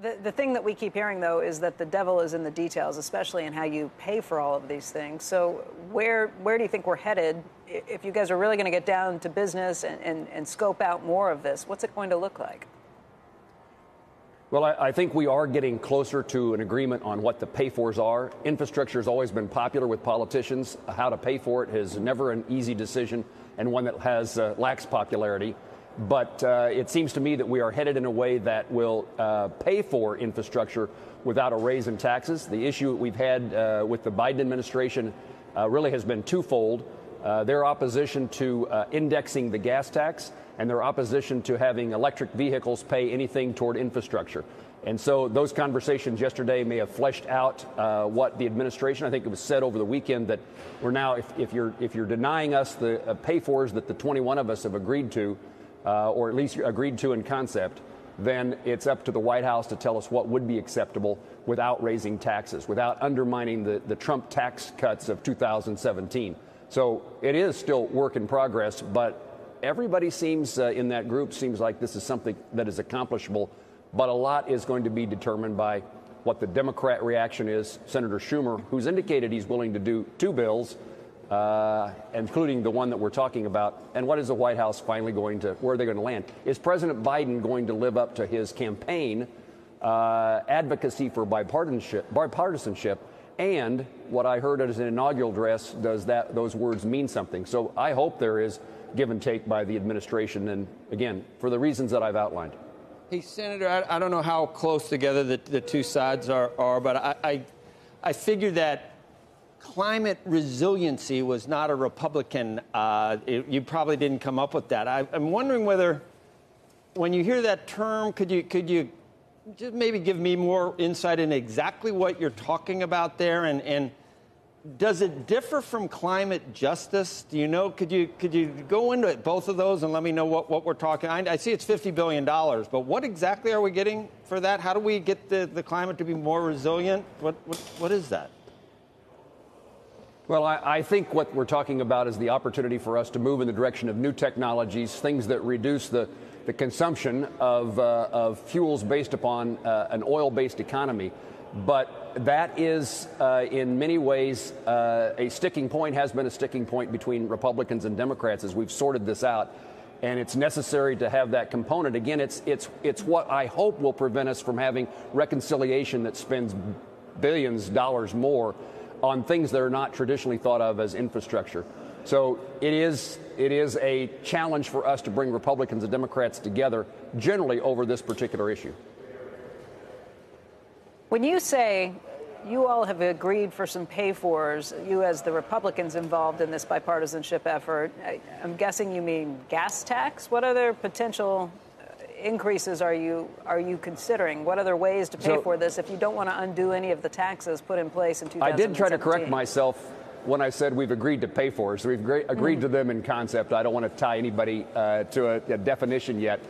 The, the thing that we keep hearing, though, is that the devil is in the details, especially in how you pay for all of these things. So, where, where do you think we're headed if you guys are really going to get down to business and, and, and scope out more of this? What's it going to look like? Well, I, I, think we are getting closer to an agreement on what the pay fors are. Infrastructure has always been popular with politicians. How to pay for it is never an easy decision and one that has uh, lacks popularity. But uh, it seems to me that we are headed in a way that will uh, pay for infrastructure without a raise in taxes. The issue we've had uh, with the Biden administration uh, really has been twofold. Uh, their opposition to uh, indexing the gas tax and their opposition to having electric vehicles pay anything toward infrastructure. And so those conversations yesterday may have fleshed out uh, what the administration, I think it was said over the weekend that we're now, if, if you're, if you're denying us the uh, pay fors that the 21 of us have agreed to, uh, or at least agreed to in concept, then it's up to the White House to tell us what would be acceptable without raising taxes, without undermining the, the Trump tax cuts of 2017. So it is still work in progress, but everybody seems uh, in that group seems like this is something that is accomplishable. But a lot is going to be determined by what the Democrat reaction is. Senator Schumer, who's indicated he's willing to do two bills uh, including the one that we're talking about. And what is the White House finally going to, where are they going to land? Is President Biden going to live up to his campaign uh, advocacy for bipartisanship, bipartisanship? And what I heard as an inaugural address, does that those words mean something? So I hope there is give and take by the administration, and again, for the reasons that I've outlined. Hey, Senator, I, I don't know how close together the, the two sides are, are but I, I, I figure that climate resiliency was not a Republican. Uh, it, you probably didn't come up with that. I, am wondering whether, when you hear that term, could you could you just maybe give me more insight in exactly what you're talking about there, and and does it differ from climate justice? Do you know? Could you could you go into it, both of those and let me know what, what we're talking? I, I see it's fifty billion dollars, but what exactly are we getting for that? How do we get the, the climate to be more resilient? What what, what is that? Well, I, I, think what we're talking about is the opportunity for us to move in the direction of new technologies, things that reduce the, the consumption of, uh, of fuels based upon uh, an oil based economy. But that is, uh, in many ways, uh, a sticking point, has been a sticking point between Republicans and Democrats as we've sorted this out. And it's necessary to have that component. Again, it's, it's, it's what I hope will prevent us from having reconciliation that spends billions of dollars more on things that are not traditionally thought of as infrastructure. So it is, it is a challenge for us to bring Republicans and Democrats together generally over this particular issue. When you say you all have agreed for some pay fors, you as the Republicans involved in this bipartisanship effort, I, am guessing you mean gas tax? What other potential increases are you are you considering? What other ways to pay so, for this if you don't want to undo any of the taxes put in place in 2017? I did try to correct myself when I said we've agreed to pay for it. So we've agreed mm-hmm. to them in concept. I don't want to tie anybody uh, to a, a, definition yet.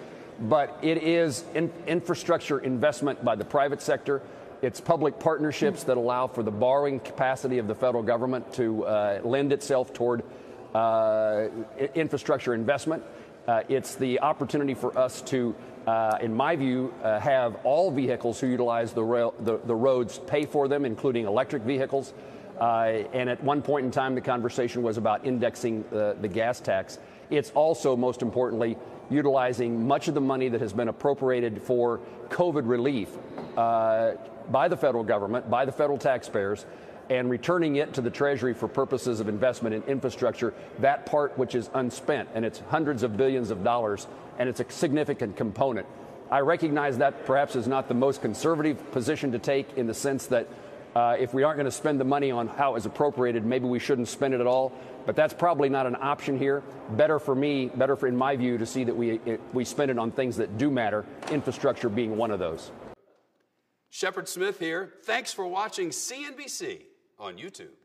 But it is in, infrastructure investment by the private sector. It's public partnerships mm-hmm. that allow for the borrowing capacity of the federal government to uh, lend itself toward uh, infrastructure investment. Uh, it's the opportunity for us to, uh, in my view, uh, have all vehicles who utilize the, rail, the, the, roads pay for them, including electric vehicles. Uh, and at one point in time, the conversation was about indexing the, gas tax. It's also, most importantly, utilizing much of the money that has been appropriated for COVID relief uh, by the federal government, by the federal taxpayers, and returning it to the Treasury for purposes of investment in infrastructure, that part which is unspent, and it's hundreds of billions of dollars, and it's a significant component. I recognize that perhaps is not the most conservative position to take in the sense that uh, if we aren't going to spend the money on how it's appropriated, maybe we shouldn't spend it at all. But that's probably not an option here. Better for me, better for, in my view, to see that we, it, we spend it on things that do matter, infrastructure being one of those. Shepard Smith here. Thanks for watching CNBC on YouTube.